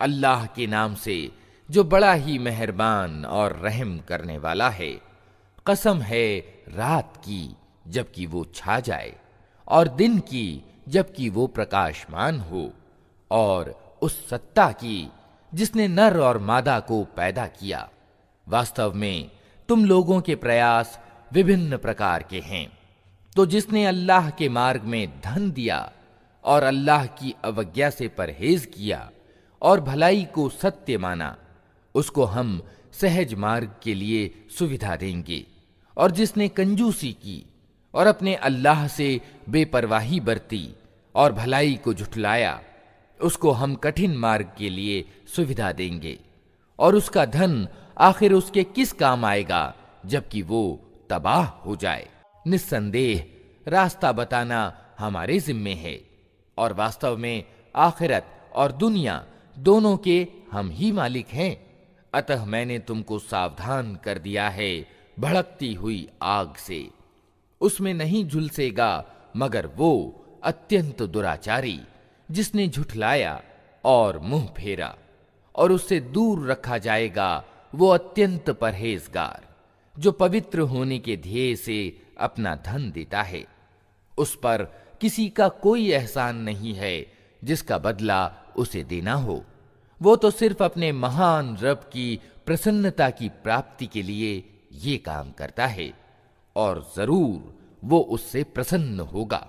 अल्लाह के नाम से, जो बड़ा ही मेहरबान और रहम करने वाला है। कसम है रात की, जबकि वो छा जाए, और दिन की, जबकि वो प्रकाशमान हो, और उस सत्ता की, जिसने नर और मादा को पैदा किया। वास्तव में, तुम लोगों के प्रयास विभिन्न प्रकार के हैं। तो जिसने अल्लाह के मार्ग में धन दिया, और अल्लाह की अवज्ञा से परहेज किया और भलाई को सत्य माना। उसको हम सहज मार्ग के लिए सुविधा देंगे। और जिसने कंजूसी की और अपने अल्लाह से बेपरवाही बरती और भलाई को झुठलाया, उसको हम कठिन मार्ग के लिए सुविधा देंगे। और उसका धन आखिर उसके किस काम आएगा, जबकि वो तबाह हो जाए? निस्संदेह, रास्ता बताना हमारे जिम्मे है। और वास्तव में आखिरत और दुनिया दोनों के हम ही मालिक हैं। अतः मैंने तुमको सावधान कर दिया है, भड़कती हुई आग से। उसमें नहीं झुलसेगा, मगर वो अत्यंत दुराचारी, जिसने झुठलाया और मुँह फेरा, और उससे दूर रखा जाएगा, वो अत्यंत परहेजगार, जो पवित्र होने के ध्येय से अपना धन देता है। उस पर किसी का कोई एहसान नहीं है जिसका बदला उसे देना हो। वो तो सिर्फ़ अपने महान रब की प्रसन्नता की प्राप्ति के लिए ये काम करता है, और ज़रूर वो उससे प्रसन्न होगा।